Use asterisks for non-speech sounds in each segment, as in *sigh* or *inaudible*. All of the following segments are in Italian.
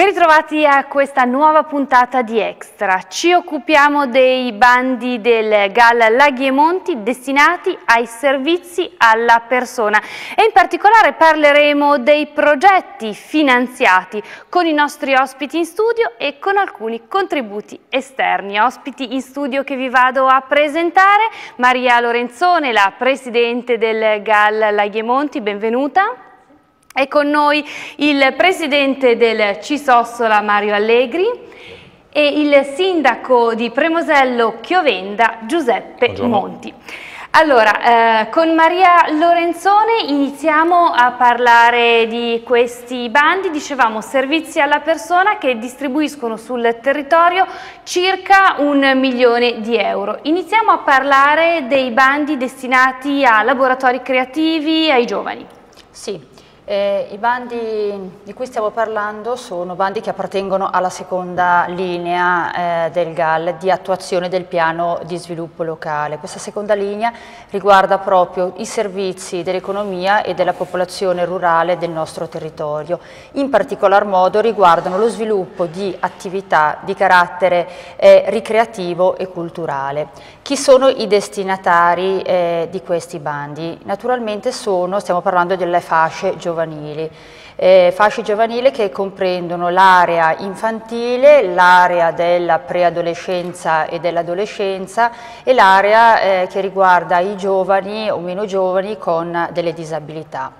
Ben ritrovati a questa nuova puntata di Extra. Ci occupiamo dei bandi del GAL Laghi e Monti destinati ai servizi alla persona e in particolare parleremo dei progetti finanziati con i nostri ospiti in studio e con alcuni contributi esterni. Ospiti in studio che vi vado a presentare, Maria Lorenzone, la Presidente del GAL Laghi e Monti, benvenuta. È con noi il presidente del Cisossola Mario Allegri e il sindaco di Premosello Chiovenda Giuseppe Buongiorno. Monti. Allora, eh, con Maria Lorenzone iniziamo a parlare di questi bandi, dicevamo servizi alla persona che distribuiscono sul territorio circa un milione di euro. Iniziamo a parlare dei bandi destinati a laboratori creativi, ai giovani. Sì, eh, I bandi di cui stiamo parlando sono bandi che appartengono alla seconda linea eh, del GAL di attuazione del piano di sviluppo locale. Questa seconda linea riguarda proprio i servizi dell'economia e della popolazione rurale del nostro territorio. In particolar modo riguardano lo sviluppo di attività di carattere eh, ricreativo e culturale. Chi sono i destinatari eh, di questi bandi? Naturalmente sono, stiamo parlando delle fasce giovanili. Eh, fasce giovanili che comprendono l'area infantile, l'area della preadolescenza e dell'adolescenza e l'area eh, che riguarda i giovani o meno giovani con delle disabilità.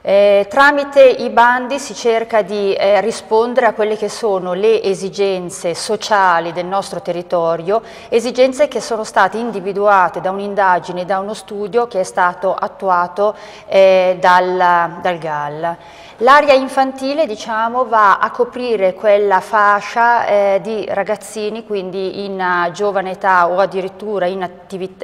Eh, tramite i bandi si cerca di eh, rispondere a quelle che sono le esigenze sociali del nostro territorio, esigenze che sono state individuate da un'indagine, da uno studio che è stato attuato eh, dal, dal GAL. L'area infantile diciamo, va a coprire quella fascia eh, di ragazzini, quindi in uh, giovane età o addirittura in,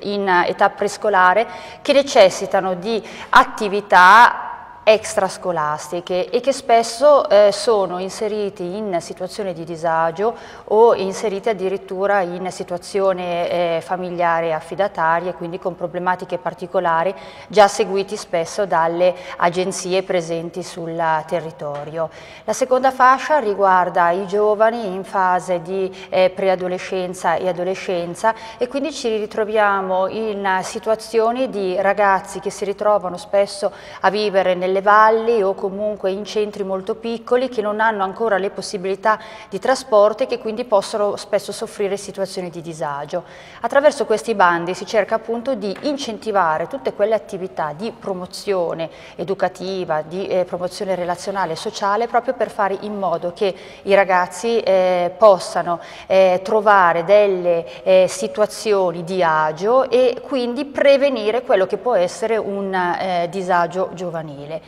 in uh, età prescolare, che necessitano di attività extrascolastiche e che spesso eh, sono inseriti in situazioni di disagio o inseriti addirittura in situazioni eh, familiari affidatarie, quindi con problematiche particolari già seguiti spesso dalle agenzie presenti sul territorio. La seconda fascia riguarda i giovani in fase di eh, preadolescenza e adolescenza e quindi ci ritroviamo in situazioni di ragazzi che si ritrovano spesso a vivere nel nelle valli o comunque in centri molto piccoli che non hanno ancora le possibilità di trasporto e che quindi possono spesso soffrire situazioni di disagio. Attraverso questi bandi si cerca appunto di incentivare tutte quelle attività di promozione educativa, di eh, promozione relazionale e sociale proprio per fare in modo che i ragazzi eh, possano eh, trovare delle eh, situazioni di agio e quindi prevenire quello che può essere un eh, disagio giovanile.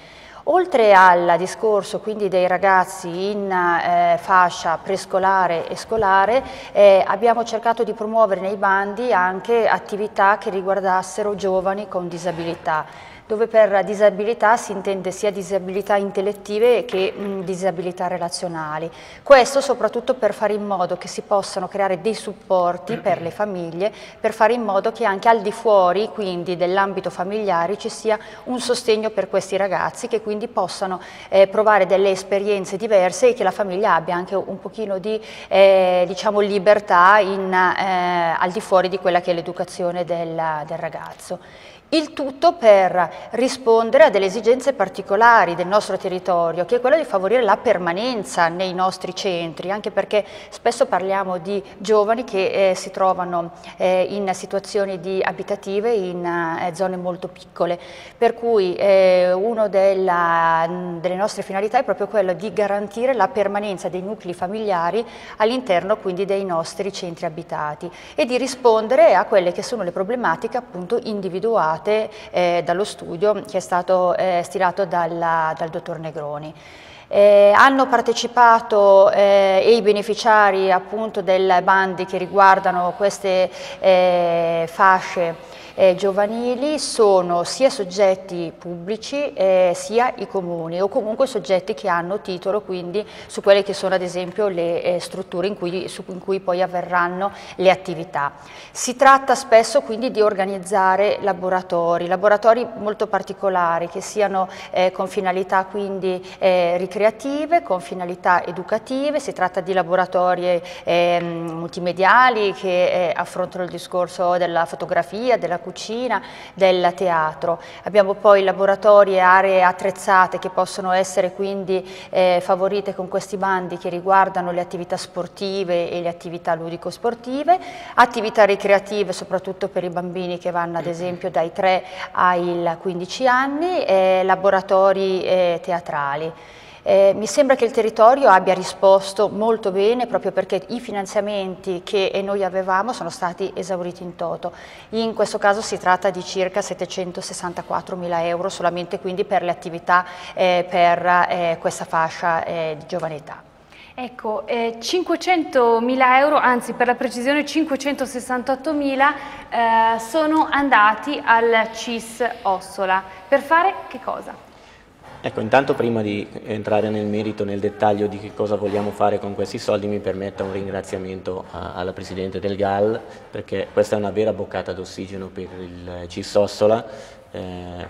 Oltre al discorso quindi dei ragazzi in eh, fascia prescolare e scolare, eh, abbiamo cercato di promuovere nei bandi anche attività che riguardassero giovani con disabilità dove per disabilità si intende sia disabilità intellettive che mh, disabilità relazionali. Questo soprattutto per fare in modo che si possano creare dei supporti per le famiglie, per fare in modo che anche al di fuori, quindi dell'ambito familiare, ci sia un sostegno per questi ragazzi che quindi possano eh, provare delle esperienze diverse e che la famiglia abbia anche un pochino di eh, diciamo, libertà in, eh, al di fuori di quella che è l'educazione del, del ragazzo. Il tutto per rispondere a delle esigenze particolari del nostro territorio, che è quella di favorire la permanenza nei nostri centri, anche perché spesso parliamo di giovani che eh, si trovano eh, in situazioni abitative in eh, zone molto piccole, per cui eh, una delle nostre finalità è proprio quello di garantire la permanenza dei nuclei familiari all'interno quindi dei nostri centri abitati e di rispondere a quelle che sono le problematiche appunto individuate realizzate eh, dallo studio che è stato eh, stilato dalla, dal dottor Negroni. Eh, hanno partecipato eh, i beneficiari appunto del bandi che riguardano queste eh, fasce eh, giovanili sono sia soggetti pubblici eh, sia i comuni o comunque soggetti che hanno titolo quindi su quelle che sono ad esempio le eh, strutture in cui, su, in cui poi avverranno le attività. Si tratta spesso quindi di organizzare laboratori, laboratori molto particolari che siano eh, con finalità quindi eh, ricreative, con finalità educative, si tratta di laboratori eh, multimediali che affrontano il discorso della fotografia, della cucina, del teatro. Abbiamo poi laboratori e aree attrezzate che possono essere quindi eh, favorite con questi bandi che riguardano le attività sportive e le attività ludico-sportive, attività ricreative soprattutto per i bambini che vanno ad esempio dai 3 ai 15 anni, e laboratori eh, teatrali. Eh, mi sembra che il territorio abbia risposto molto bene proprio perché i finanziamenti che noi avevamo sono stati esauriti in toto. In questo caso si tratta di circa 764 mila euro solamente quindi per le attività eh, per eh, questa fascia eh, di giovane età. Ecco, eh, 500 mila euro, anzi per la precisione 568 mila, eh, sono andati al CIS Ossola. Per fare che cosa? Ecco, intanto prima di entrare nel merito, nel dettaglio di che cosa vogliamo fare con questi soldi, mi permetta un ringraziamento a, alla Presidente del GAL, perché questa è una vera boccata d'ossigeno per il CISOSSOLA, eh,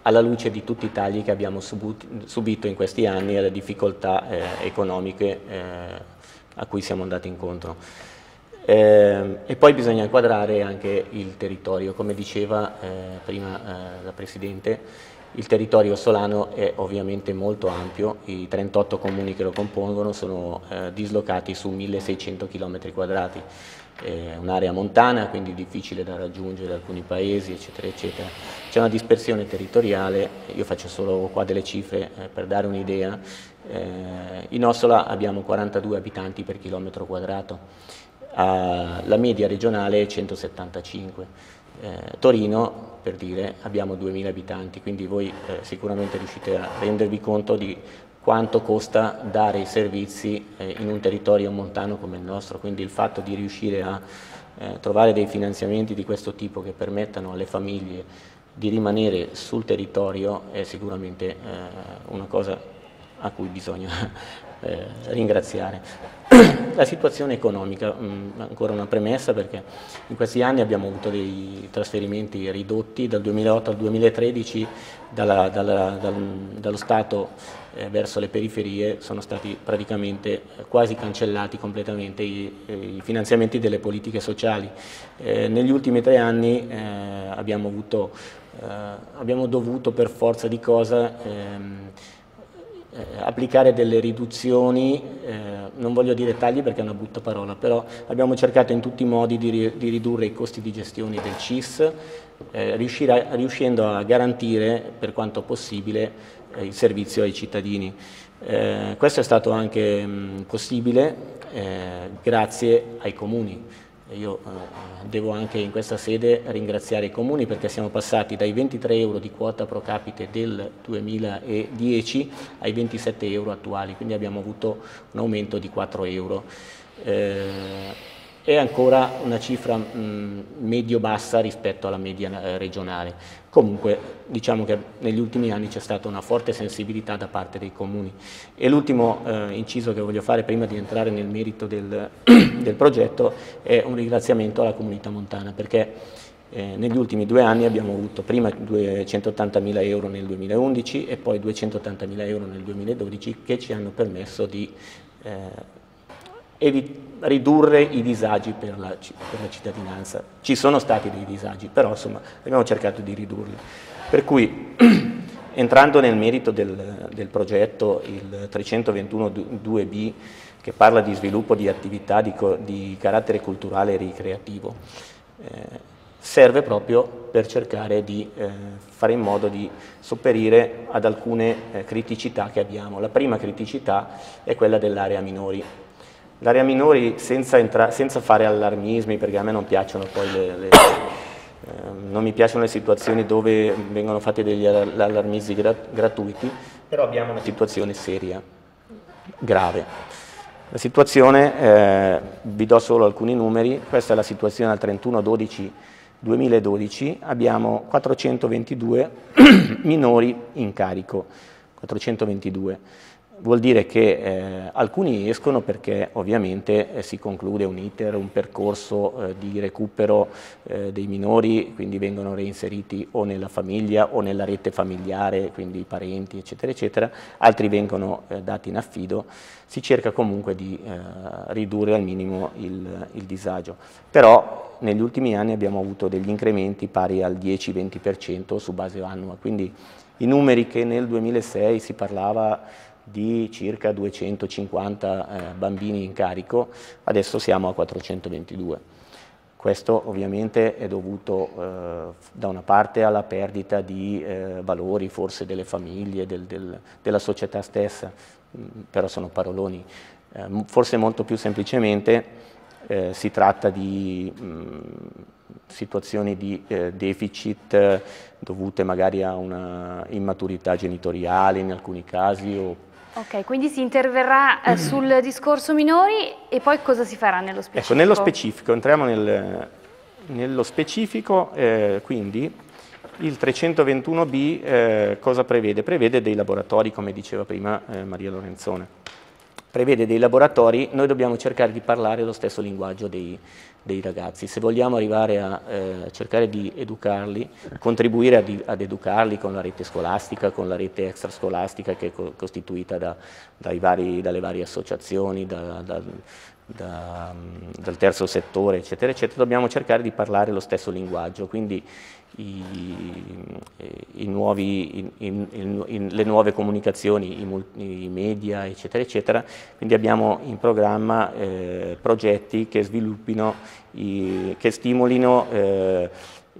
alla luce di tutti i tagli che abbiamo subito in questi anni e le difficoltà eh, economiche eh, a cui siamo andati incontro. Eh, e poi bisogna inquadrare anche il territorio, come diceva eh, prima eh, la Presidente, il territorio solano è ovviamente molto ampio, i 38 comuni che lo compongono sono eh, dislocati su 1600 km quadrati, è un'area montana quindi difficile da raggiungere alcuni paesi eccetera eccetera. C'è una dispersione territoriale, io faccio solo qua delle cifre eh, per dare un'idea, eh, in Ossola abbiamo 42 abitanti per chilometro quadrato, la media regionale è 175 eh, Torino, per dire, abbiamo 2.000 abitanti, quindi voi eh, sicuramente riuscite a rendervi conto di quanto costa dare i servizi eh, in un territorio montano come il nostro, quindi il fatto di riuscire a eh, trovare dei finanziamenti di questo tipo che permettano alle famiglie di rimanere sul territorio è sicuramente eh, una cosa a cui bisogna *laughs* eh, ringraziare. La situazione economica, mm, ancora una premessa perché in questi anni abbiamo avuto dei trasferimenti ridotti dal 2008 al 2013 dalla, dalla, dal, dallo Stato eh, verso le periferie sono stati praticamente eh, quasi cancellati completamente i, eh, i finanziamenti delle politiche sociali. Eh, negli ultimi tre anni eh, abbiamo, avuto, abbiamo dovuto per forza di cosa ehm, eh, applicare delle riduzioni, eh, non voglio dire tagli perché è una brutta parola, però abbiamo cercato in tutti i modi di, ri di ridurre i costi di gestione del CIS, eh, a, riuscendo a garantire per quanto possibile eh, il servizio ai cittadini. Eh, questo è stato anche mh, possibile eh, grazie ai comuni. Io eh, devo anche in questa sede ringraziare i comuni perché siamo passati dai 23 euro di quota pro capite del 2010 ai 27 euro attuali, quindi abbiamo avuto un aumento di 4 euro. Eh, è ancora una cifra medio-bassa rispetto alla media eh, regionale. Comunque diciamo che negli ultimi anni c'è stata una forte sensibilità da parte dei comuni. E l'ultimo eh, inciso che voglio fare prima di entrare nel merito del, *clears throat* del progetto è un ringraziamento alla comunità montana perché eh, negli ultimi due anni abbiamo avuto prima 280.000 euro nel 2011 e poi 280.000 euro nel 2012 che ci hanno permesso di eh, ridurre i disagi per la, per la, cittadinanza. Ci sono stati dei disagi, però insomma abbiamo cercato di ridurli. Per cui, *clears throat* entrando nel merito del, del progetto, il 321-2B, che parla di sviluppo di attività di, di carattere culturale e ricreativo, eh, serve proprio per cercare di eh, fare in modo di sopperire ad alcune eh, criticità che abbiamo. La prima criticità è quella dell'area minori. L'area minori senza, senza, fare allarmismi, perché a me non piacciono poi le, le eh, non mi piacciono le situazioni dove vengono fatti degli allarmismi grat gratuiti, però abbiamo una situazione seria, grave. La situazione, eh, vi do solo alcuni numeri, questa è la situazione al 31-12 2012 abbiamo 422 *clears throat* minori in carico, 422 vuol dire che eh, alcuni escono perché ovviamente eh, si conclude un iter, un percorso eh, di recupero eh, dei minori, quindi vengono reinseriti o nella famiglia o nella rete familiare, quindi i parenti eccetera eccetera, altri vengono eh, dati in affido, si cerca comunque di eh, ridurre al minimo il, il disagio. Però negli ultimi anni abbiamo avuto degli incrementi pari al 10-20% su base annua, quindi i numeri che nel 2006 si parlava di circa 250 eh, bambini in carico, adesso siamo a 422. Questo ovviamente è dovuto eh, da una parte alla perdita di eh, valori forse delle famiglie, del, del, della società stessa, mm, però sono paroloni. Eh, forse molto più semplicemente eh, si tratta di mh, mm, situazioni di eh, deficit dovute magari a una immaturità genitoriale in alcuni casi o Ok, quindi si interverrà eh, *clears throat* sul discorso minori e poi cosa si farà nello specifico? Ecco, nello specifico, entriamo nel, nello specifico, eh, quindi il 321B eh, cosa prevede? Prevede dei laboratori, come diceva prima eh, Maria Lorenzone. Prevede dei laboratori, noi dobbiamo cercare di parlare lo stesso linguaggio dei, dei ragazzi. Se vogliamo arrivare a eh, cercare di educarli, contribuire ad, ad, educarli con la rete scolastica, con la rete extrascolastica che è co costituita da, vari, dalle varie associazioni, da, da, da, dal terzo settore, eccetera, eccetera, dobbiamo cercare di parlare lo stesso linguaggio, quindi i, i nuovi, i, le nuove comunicazioni, i, media, eccetera, eccetera, quindi abbiamo in programma eh, progetti che sviluppino, che stimolino eh,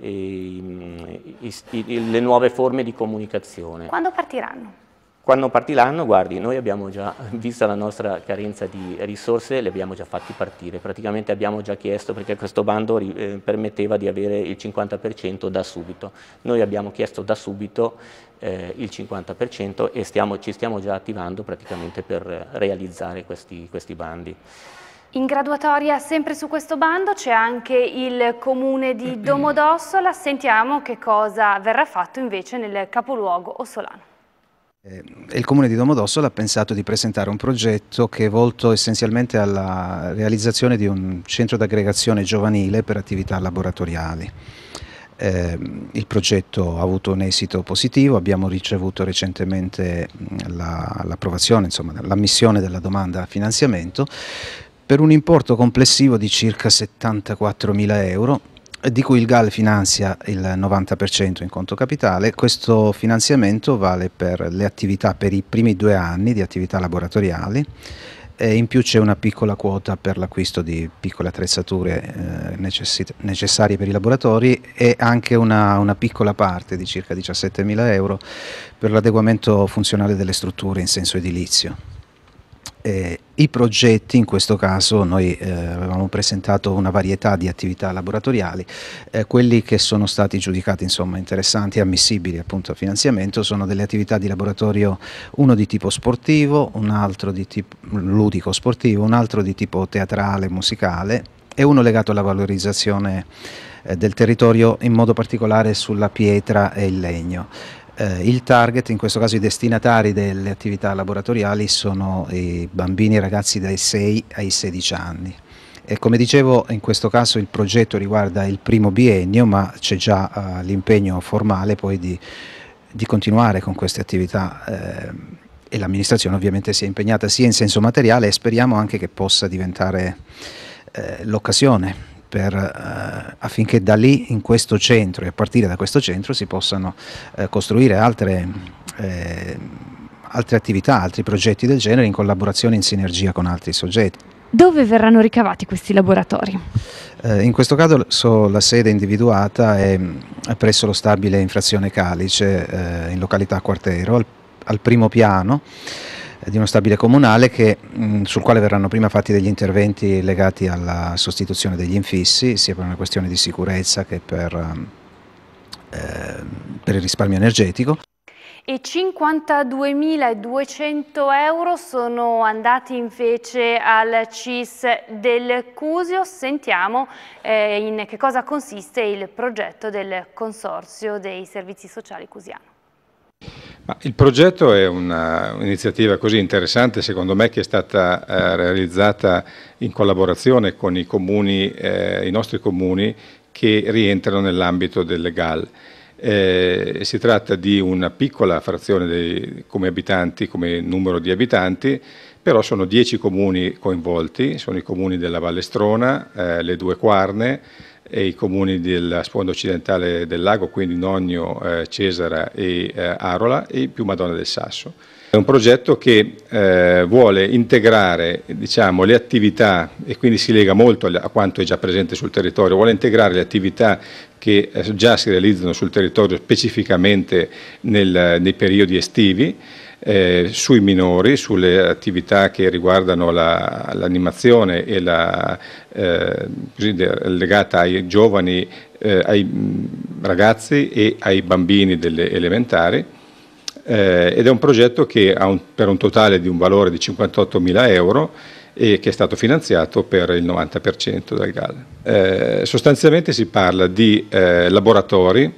le nuove forme di comunicazione. Quando partiranno? Quando partiranno, guardi, noi abbiamo già, vista la nostra carenza di risorse, le abbiamo già fatti partire, praticamente abbiamo già chiesto, perché questo bando eh, permetteva di avere il 50% da subito, noi abbiamo chiesto da subito eh, il 50% e stiamo, ci stiamo già attivando praticamente per realizzare questi, questi bandi. In graduatoria, sempre su questo bando, c'è anche il comune di Domodossola, sentiamo che cosa verrà fatto invece nel capoluogo Ossolano. Eh, il Comune di Domodossola ha pensato di presentare un progetto che è volto essenzialmente alla realizzazione di un centro d'aggregazione giovanile per attività laboratoriali. Eh, il progetto ha avuto un esito positivo, abbiamo ricevuto recentemente l'approvazione, la, l'ammissione della domanda a finanziamento per un importo complessivo di circa 74 mila euro di cui il GAL finanzia il 90% in conto capitale. Questo finanziamento vale per le attività per i primi due anni di attività laboratoriali e in più c'è una piccola quota per l'acquisto di piccole attrezzature eh, necessarie per i laboratori e anche una, una piccola parte di circa 17.000 euro per l'adeguamento funzionale delle strutture in senso edilizio. Eh, I progetti, in questo caso noi eh, avevamo presentato una varietà di attività laboratoriali, eh, quelli che sono stati giudicati insomma, interessanti e ammissibili appunto a finanziamento sono delle attività di laboratorio, uno di tipo sportivo, un altro di tipo ludico sportivo, un altro di tipo teatrale, musicale e uno legato alla valorizzazione eh, del territorio in modo particolare sulla pietra e il legno. Eh, il target, in questo caso i destinatari delle attività laboratoriali, sono i bambini e ragazzi dai 6 ai 16 anni. E come dicevo, in questo caso il progetto riguarda il primo biennio, ma c'è già uh, l'impegno formale poi di, di, continuare con queste attività eh, e l'amministrazione ovviamente si è impegnata sia in senso materiale e speriamo anche che possa diventare eh, l'occasione per, eh, affinché da lì, in questo centro e a partire da questo centro si possano eh, costruire altre, eh, altre attività, altri progetti del genere in collaborazione e in sinergia con altri soggetti. Dove verranno ricavati questi laboratori? Eh, in questo caso so, la sede individuata è, è, presso lo stabile infrazione Calice eh, in località Quartero, al, al primo piano di uno stabile comunale che, sul quale verranno prima fatti degli interventi legati alla sostituzione degli infissi, sia per una questione di sicurezza che per, eh, per il risparmio energetico. e 52.200 euro sono andati invece al CIS del Cusio. Sentiamo eh, in che cosa consiste il progetto del Consorzio dei Servizi Sociali Cusiano. Il progetto è un'iniziativa così interessante secondo me che è stata eh, realizzata in collaborazione con i, comuni, eh, i nostri comuni che rientrano nell'ambito del GAL. Eh, si tratta di una piccola frazione dei, come abitanti, come numero di abitanti, però sono dieci comuni coinvolti, sono i comuni della Vallestrona, eh, le due Quarne, e i comuni della sponda occidentale del lago, quindi Nonio, eh, Cesara e eh, Arola e più Madonna del Sasso. È un progetto che eh, vuole integrare diciamo, le attività e quindi si lega molto a quanto è già presente sul territorio, vuole integrare le attività che eh, già si realizzano sul territorio specificamente nel, nei periodi estivi eh, sui minori, sulle attività che riguardano l'animazione la, e la, eh, legata ai giovani, eh, ai ragazzi e ai bambini delle elementari. Eh, ed è un progetto che ha un, per un totale di un valore di 58 mila euro e che è stato finanziato per il 90% dal GAL. Eh, sostanzialmente si parla di eh, laboratori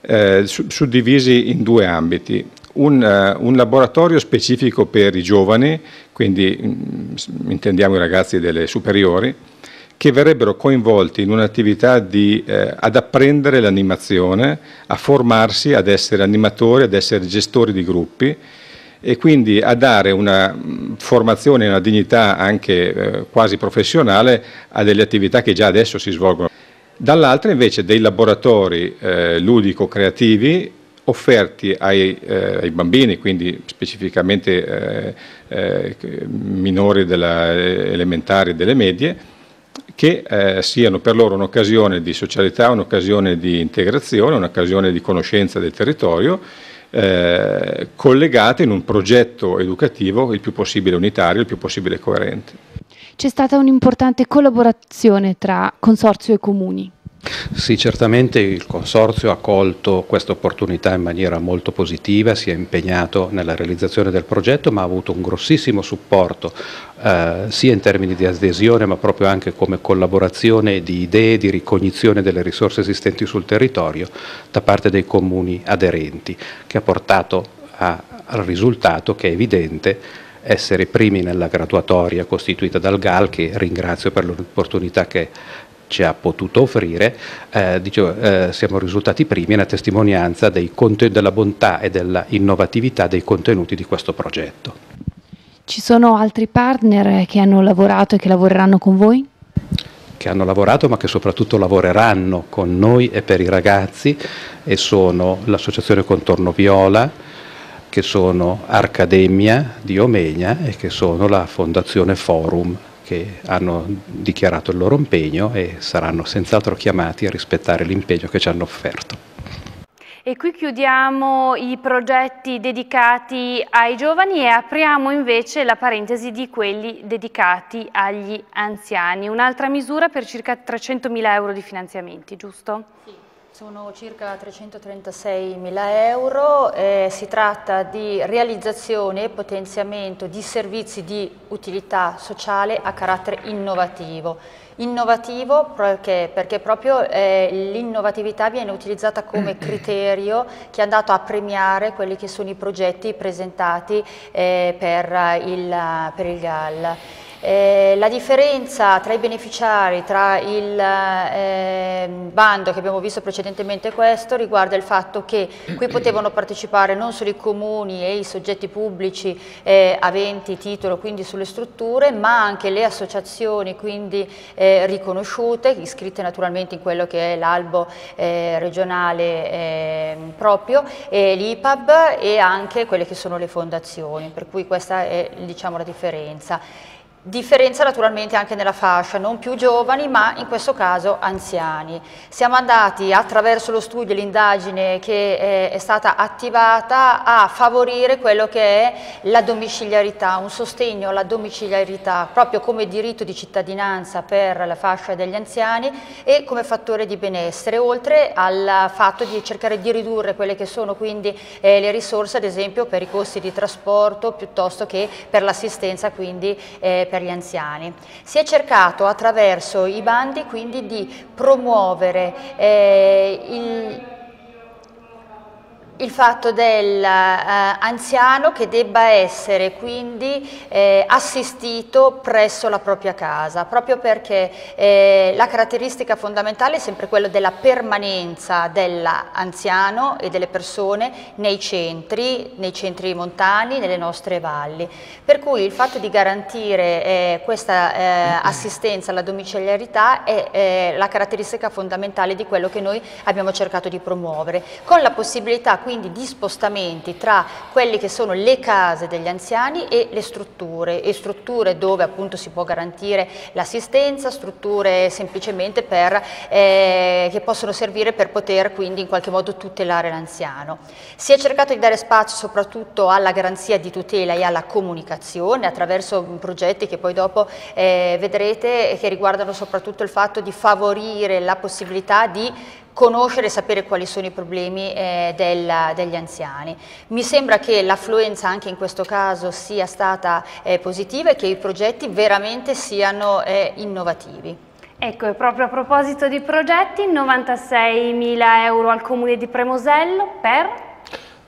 eh, suddivisi in due ambiti un, uh, un, laboratorio specifico per i giovani, quindi mm, intendiamo i ragazzi delle superiori, che verrebbero coinvolti in un'attività eh, ad apprendere l'animazione, a formarsi, ad essere animatori, ad essere gestori di gruppi e quindi a dare una mm, formazione e una dignità anche eh, quasi professionale a delle attività che già adesso si svolgono. Dall'altra invece dei laboratori eh, ludico-creativi offerti ai, eh, ai, bambini, quindi specificamente eh, eh, minori della, eh, elementari e delle medie, che eh, siano per loro un'occasione di socialità, un'occasione di integrazione, un'occasione di conoscenza del territorio, eh, collegate in un progetto educativo il più possibile unitario, il più possibile coerente. C'è stata un'importante collaborazione tra consorzio e comuni. Sì, certamente il Consorzio ha colto questa opportunità in maniera molto positiva, si è impegnato nella realizzazione del progetto, ma ha avuto un grossissimo supporto eh, sia in termini di adesione, ma proprio anche come collaborazione di idee, di ricognizione delle risorse esistenti sul territorio da parte dei comuni aderenti, che ha portato a, al risultato che è evidente essere primi nella graduatoria costituita dal GAL, che ringrazio per l'opportunità che ci ha potuto offrire, eh, dicevo, eh, siamo risultati primi nella testimonianza della bontà e della innovatività dei contenuti di questo progetto. Ci sono altri partner che hanno lavorato e che lavoreranno con voi? Che hanno lavorato ma che soprattutto lavoreranno con noi e per i ragazzi e sono l'Associazione Contorno Viola, che sono Arcademia di Omegna e che sono la Fondazione Forum che hanno dichiarato il loro impegno e saranno senz'altro chiamati a rispettare l'impegno che ci hanno offerto. E qui chiudiamo i progetti dedicati ai giovani e apriamo invece la parentesi di quelli dedicati agli anziani. Un'altra misura per circa 300.000 euro di finanziamenti, giusto? Sì. Sono circa 336 mila euro, eh, si tratta di realizzazione e potenziamento di servizi di utilità sociale a carattere innovativo. Innovativo perché, perché proprio eh, l'innovatività viene utilizzata come *clears throat* criterio che è andato a premiare quelli che sono i progetti presentati eh, per, il, per il GAL. Eh, la differenza tra i beneficiari, tra il eh, bando che abbiamo visto precedentemente questo, riguarda il fatto che qui potevano partecipare non solo i comuni e i soggetti pubblici eh, aventi titolo quindi sulle strutture, ma anche le associazioni quindi eh, riconosciute, iscritte naturalmente in quello che è l'albo eh, regionale ehm, proprio, l'IPAB e anche quelle che sono le fondazioni, per cui questa è diciamo, la differenza. Differenza naturalmente anche nella fascia, non più giovani ma in questo caso anziani. Siamo andati attraverso lo studio e l'indagine che eh, è stata attivata a favorire quello che è la domiciliarità, un sostegno alla domiciliarità proprio come diritto di cittadinanza per la fascia degli anziani e come fattore di benessere, oltre al fatto di cercare di ridurre quelle che sono quindi eh, le risorse ad esempio per i costi di trasporto piuttosto che per l'assistenza quindi eh, per per gli anziani. Si è cercato attraverso i bandi quindi di promuovere eh, il il fatto dell'anziano eh, che debba essere quindi eh, assistito presso la propria casa, proprio perché eh, la caratteristica fondamentale è sempre quella della permanenza dell'anziano e delle persone nei centri, nei centri montani, nelle nostre valli. Per cui il fatto di garantire eh, questa eh, assistenza alla domiciliarità è eh, la caratteristica fondamentale di quello che noi abbiamo cercato di promuovere, con la possibilità quindi di spostamenti tra quelle che sono le case degli anziani e le strutture, e strutture dove appunto si può garantire l'assistenza, strutture semplicemente per, eh, che possono servire per poter quindi in qualche modo tutelare l'anziano. Si è cercato di dare spazio soprattutto alla garanzia di tutela e alla comunicazione attraverso progetti che poi dopo eh, vedrete che riguardano soprattutto il fatto di favorire la possibilità di conoscere e sapere quali sono i problemi eh, del, degli anziani. Mi sembra che l'affluenza anche in questo caso sia stata eh, positiva e che i progetti veramente siano eh, innovativi. Ecco, e proprio a proposito di progetti, 96.000 euro al Comune di Premosello per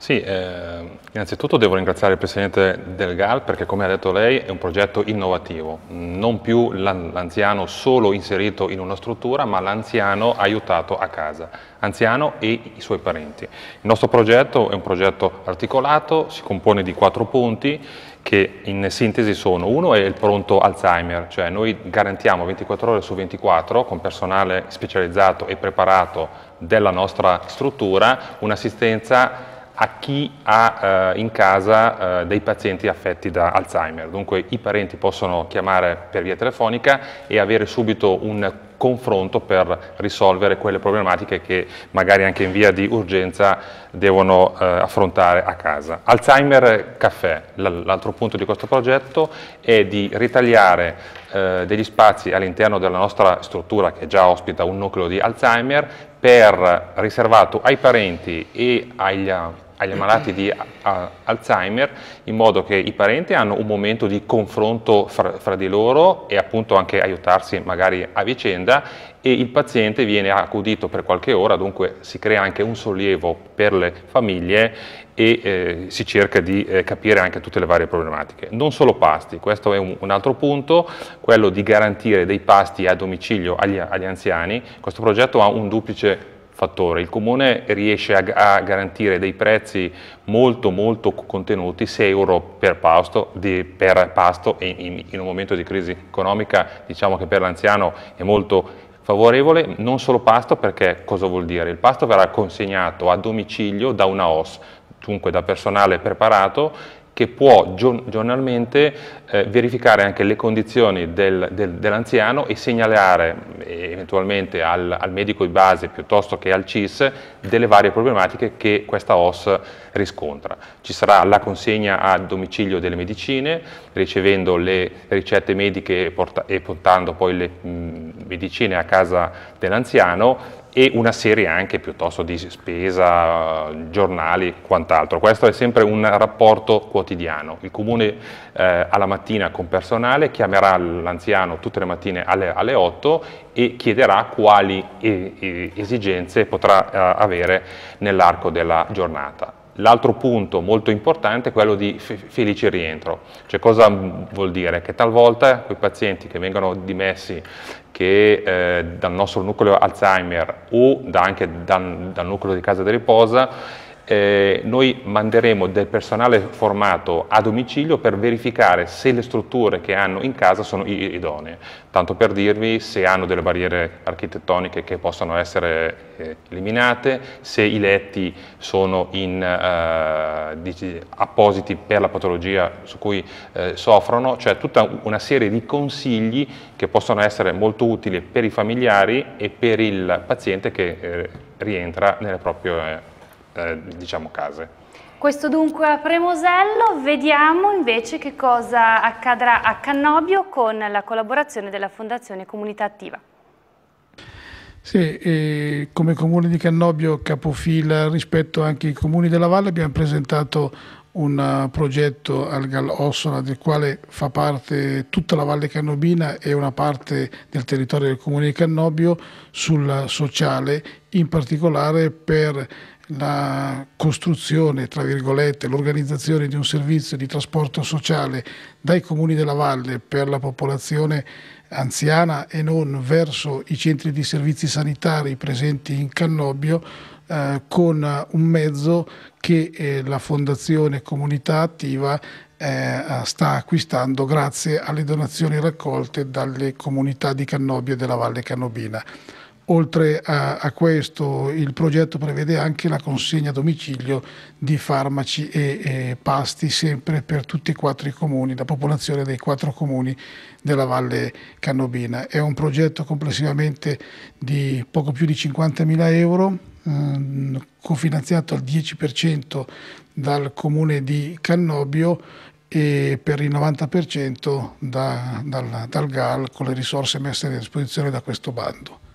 sì, eh, innanzitutto devo ringraziare il Presidente del GAL perché come ha detto lei è un progetto innovativo, non più l'anziano solo inserito in una struttura ma l'anziano aiutato a casa, anziano e i suoi parenti. Il nostro progetto è un progetto articolato, si compone di quattro punti che in sintesi sono, uno è il pronto Alzheimer, cioè noi garantiamo 24 ore su 24 con personale specializzato e preparato della nostra struttura un'assistenza a chi ha eh, in casa eh, dei pazienti affetti da Alzheimer. Dunque i parenti possono chiamare per via telefonica e avere subito un confronto per risolvere quelle problematiche che magari anche in via di urgenza devono eh, affrontare a casa. Alzheimer Caffè, l'altro punto di questo progetto è di ritagliare eh, degli spazi all'interno della nostra struttura che già ospita un nucleo di Alzheimer per riservato ai parenti e agli agli ammalati di Alzheimer in modo che i parenti hanno un momento di confronto fra, fra, di loro e appunto anche aiutarsi magari a vicenda e il paziente viene accudito per qualche ora, dunque si crea anche un sollievo per le famiglie e eh, si cerca di eh, capire anche tutte le varie problematiche. Non solo pasti, questo è un, un altro punto, quello di garantire dei pasti a domicilio agli, agli anziani. Questo progetto ha un duplice fattore. Il Comune riesce a, a garantire dei prezzi molto molto contenuti, 6 euro per pasto, di, per pasto e in, in un momento di crisi economica diciamo che per l'anziano è molto favorevole, non solo pasto perché cosa vuol dire? Il pasto verrà consegnato a domicilio da una OS, dunque da personale preparato che può giornalmente eh, verificare anche le condizioni del, del, dell'anziano e segnalare eh, eventualmente al, al, medico di base piuttosto che al CIS delle varie problematiche che questa OS riscontra. Ci sarà la consegna a domicilio delle medicine, ricevendo le ricette mediche e, porta, portando poi le mh, medicine a casa dell'anziano e una serie anche piuttosto di spesa, giornali, quant'altro. Questo è sempre un rapporto quotidiano. Il Comune eh, alla mattina con personale chiamerà l'anziano tutte le mattine alle, alle 8 e chiederà quali esigenze potrà eh, avere nell'arco della giornata. L'altro punto molto importante è quello di felice rientro, cioè cosa vuol dire? Che talvolta quei pazienti che vengono dimessi che, eh, dal nostro nucleo Alzheimer o da, anche dal, dal nucleo di casa di riposa eh, noi manderemo del personale formato a domicilio per verificare se le strutture che hanno in casa sono idonee. Tanto per dirvi se hanno delle barriere architettoniche che possono essere eh, eliminate, se i letti sono in, eh, appositi per la patologia su cui eh, soffrono, cioè tutta una serie di consigli che possono essere molto utili per i familiari e per il paziente che eh, rientra nelle proprie eh, diciamo case. Questo dunque a Premosello, vediamo invece che cosa accadrà a Cannobio con la collaborazione della Fondazione Comunità Attiva. Sì, eh, come comune di Cannobio capofila rispetto anche ai comuni della valle abbiamo presentato un uh, progetto al Gal Ossola del quale fa parte tutta la Valle Cannobina e una parte del territorio del comune di Cannobio sul sociale, in particolare per la costruzione, tra virgolette, l'organizzazione di un servizio di trasporto sociale dai comuni della valle per la popolazione anziana e non verso i centri di servizi sanitari presenti in Cannobio eh, con un mezzo che eh, la Fondazione Comunità Attiva eh, sta acquistando grazie alle donazioni raccolte dalle comunità di Cannobio e della Valle Cannobina. Oltre a, a, questo il progetto prevede anche la consegna a domicilio di farmaci e, e, pasti sempre per tutti e quattro i comuni, la popolazione dei quattro comuni della Valle Cannobina. È un progetto complessivamente di poco più di 50.000 euro, eh, cofinanziato al 10% dal comune di Cannobio e per il 90% da, dal, dal GAL con le risorse messe a disposizione da questo bando.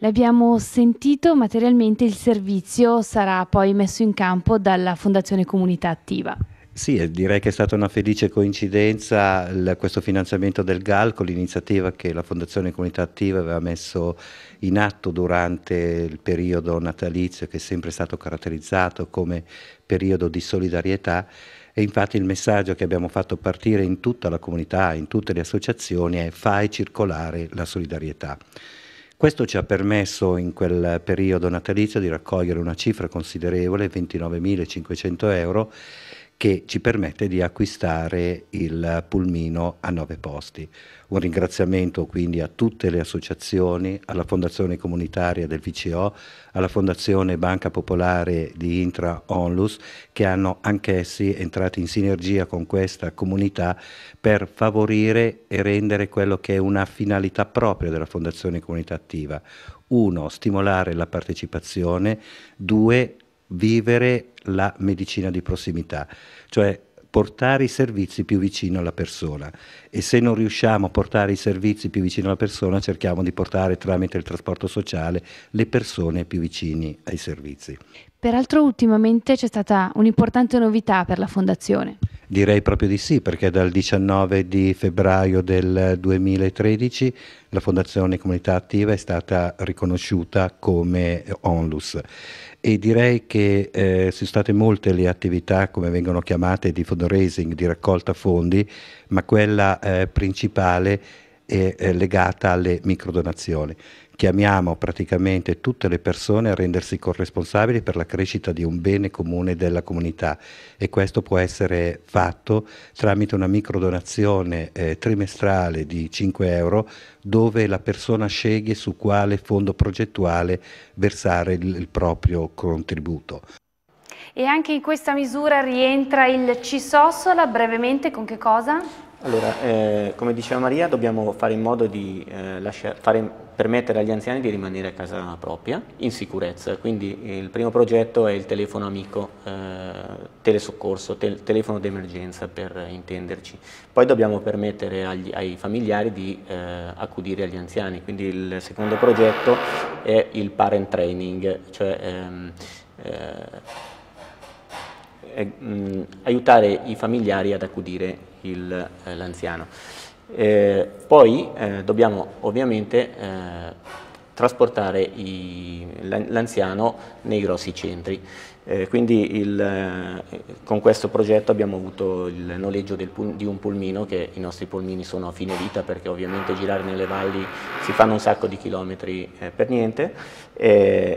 L'abbiamo sentito, materialmente il servizio sarà poi messo in campo dalla Fondazione Comunità Attiva. Sì, direi che è stata una felice coincidenza il, questo finanziamento del GAL con l'iniziativa che la Fondazione Comunità Attiva aveva messo in atto durante il periodo natalizio che è sempre stato caratterizzato come periodo di solidarietà e infatti il messaggio che abbiamo fatto partire in tutta la comunità, in tutte le associazioni è fai circolare la solidarietà. Questo ci ha permesso in quel periodo natalizio di raccogliere una cifra considerevole, 29.500 euro, che ci permette di acquistare il pulmino a nove posti. Un ringraziamento quindi a tutte le associazioni, alla Fondazione Comunitaria del VCO, alla Fondazione Banca Popolare di Intra Onlus, che hanno anch'essi entrato in sinergia con questa comunità per favorire e rendere quello che è una finalità propria della Fondazione Comunità Attiva. Uno, stimolare la partecipazione, due, vivere la medicina di prossimità, cioè portare i servizi più vicino alla persona e se non riusciamo a portare i servizi più vicino alla persona cerchiamo di portare tramite il trasporto sociale le persone più vicini ai servizi. Peraltro ultimamente c'è stata un'importante novità per la Fondazione. Direi proprio di sì, perché dal 19 di febbraio del 2013 la Fondazione Comunità Attiva è stata riconosciuta come ONLUS e direi che eh, sono state molte le attività, come vengono chiamate, di fundraising, di raccolta fondi, ma quella eh, principale è, è legata alle microdonazioni chiamiamo praticamente tutte le persone a rendersi corresponsabili per la crescita di un bene comune della comunità e questo può essere fatto tramite una microdonazione eh, trimestrale di 5 euro dove la persona sceglie su quale fondo progettuale versare il, il proprio contributo. E anche in questa misura rientra il CISOSOLA, brevemente con che cosa? Allora, eh, come diceva Maria, dobbiamo fare in modo di eh, lasciare, fare, permettere agli anziani di rimanere a casa propria in sicurezza. Quindi il primo progetto è il telefono amico, eh, telesoccorso, tel telefono d'emergenza per intenderci. Poi dobbiamo permettere agli, ai familiari di eh, accudire agli anziani. Quindi il secondo progetto è il parent training, cioè ehm, eh, mh, aiutare i familiari ad accudire eh, l'anziano. Eh, poi eh, dobbiamo ovviamente eh, trasportare l'anziano nei grossi centri. Eh, quindi il, eh, con questo progetto abbiamo avuto il noleggio del, di un pulmino che i nostri pulmini sono a fine vita perché ovviamente girare nelle valli si fanno un sacco di chilometri eh, per niente,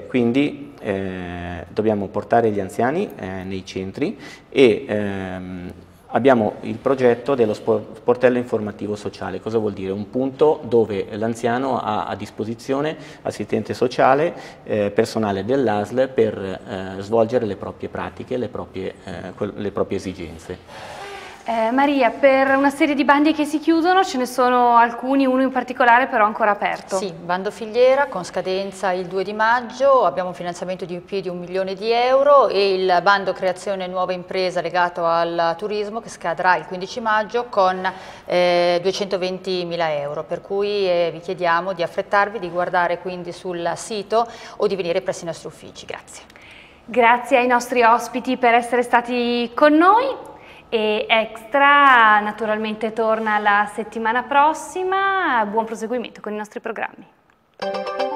quindi eh, dobbiamo portare gli anziani eh, nei centri e ehm, abbiamo il progetto dello sportello informativo sociale. Cosa vuol dire? Un punto dove l'anziano ha a disposizione assistente sociale, eh, personale dell'ASL per eh, svolgere le proprie pratiche, le proprie, eh, le proprie esigenze. Eh, Maria, per una serie di bandi che si chiudono ce ne sono alcuni, uno in particolare però ancora aperto. Sì, bando filiera con scadenza il 2 di maggio, abbiamo un finanziamento di più di un milione di euro e il bando creazione nuova impresa legato al turismo che scadrà il 15 maggio con eh, 220 mila euro, per cui eh, vi chiediamo di affrettarvi, di guardare quindi sul sito o di venire presso i nostri uffici. Grazie. Grazie ai nostri ospiti per essere stati con noi e Extra naturalmente torna la settimana prossima, buon proseguimento con i nostri programmi.